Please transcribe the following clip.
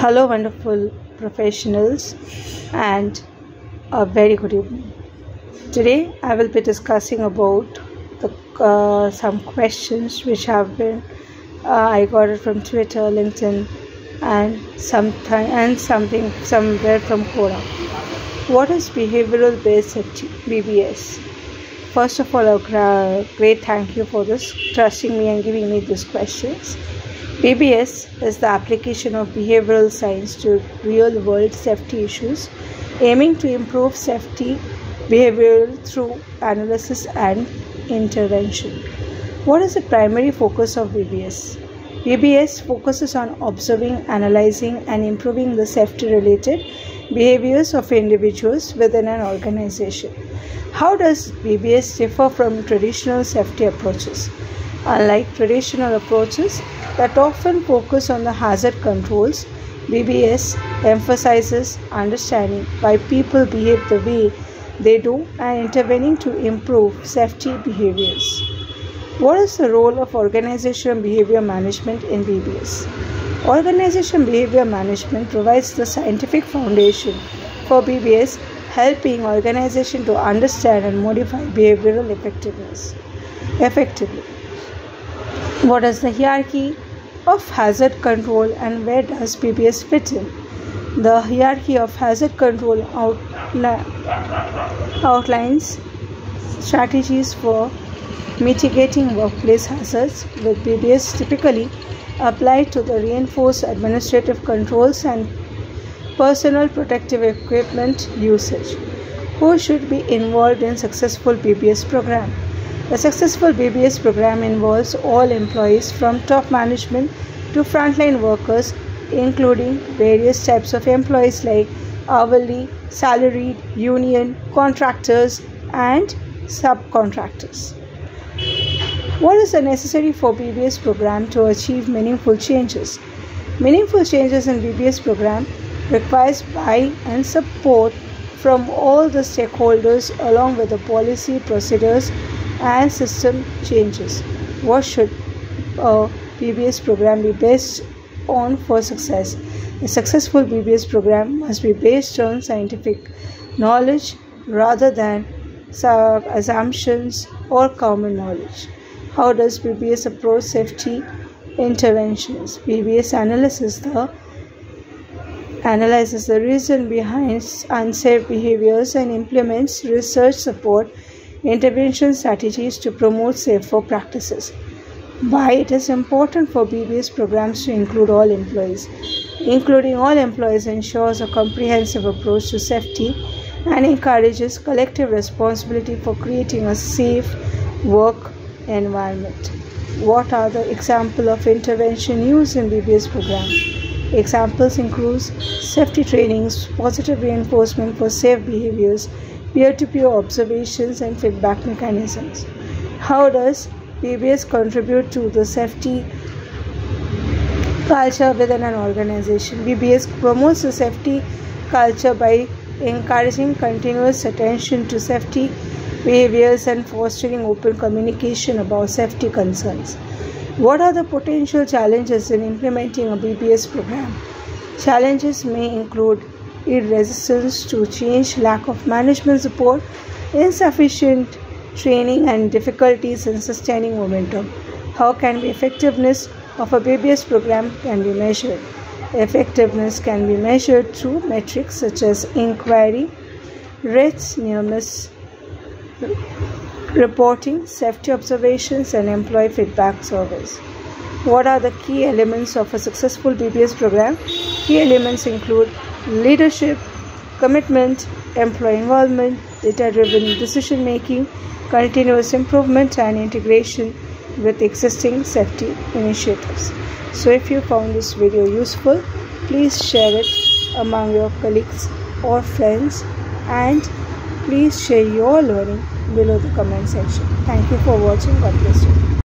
Hello, wonderful professionals, and a very good evening. Today, I will be discussing about the uh, some questions which have been uh, I got it from Twitter, LinkedIn, and something and something somewhere from Quora. What is behavioral based (BBS)? First of all, a great thank you for this trusting me and giving me these questions. BBS is the application of behavioral science to real world safety issues, aiming to improve safety behavior through analysis and intervention. What is the primary focus of BBS? BBS focuses on observing, analyzing, and improving the safety related behaviors of individuals within an organization. How does BBS differ from traditional safety approaches? Unlike traditional approaches that often focus on the hazard controls, BBS emphasizes understanding why people behave the way they do and intervening to improve safety behaviors. What is the role of organizational behavior management in BBS? Organization behavior management provides the scientific foundation for BBS, helping organization to understand and modify behavioral effectiveness effectively. What is the hierarchy of hazard control and where does BBS fit in? The hierarchy of hazard control outli- outlines strategies for mitigating workplace hazards, with BBS typically applied to the reinforced administrative controls and personal protective equipment usage. Who should be involved in successful BBS program? A successful BBS program involves all employees from top management to frontline workers, including various types of employees like hourly, salaried, union, contractors, and subcontractors. What is the necessary for BBS program to achieve meaningful changes? Meaningful changes in BBS program requires buy and support from all the stakeholders along with the policy procedures and system changes. What should a BBS program be based on for success? A successful BBS program must be based on scientific knowledge rather than assumptions or common knowledge. How does BBS approach safety interventions? BBS analyzes the analyzes the reason behind unsafe behaviors and implements research support intervention strategies to promote safer practices. Why it is important for BBS programs to include all employees. Including all employees ensures a comprehensive approach to safety and encourages collective responsibility for creating a safe work environment. What are the examples of intervention used in BBS program? Examples include safety trainings, positive reinforcement for safe behaviors, peer to peer observations and feedback mechanisms. How does BBS contribute to the safety culture within an organization? BBS promotes the safety culture by encouraging continuous attention to safety behaviors and fostering open communication about safety concerns. What are the potential challenges in implementing a BBS program? Challenges may include resistance to change, lack of management support, insufficient training, and difficulties in sustaining momentum. How can the effectiveness of a BBS program can be measured? Effectiveness can be measured through metrics such as inquiry rates, near miss reporting, safety observations, and employee feedback surveys. What are the key elements of a successful BBS program? Key elements include leadership, commitment, employee involvement, data driven decision making, continuous improvement, and integration with existing safety initiatives. So, if you found this video useful, please share it among your colleagues or friends and please share your learning below the comment section. Thank you for watching. God bless you.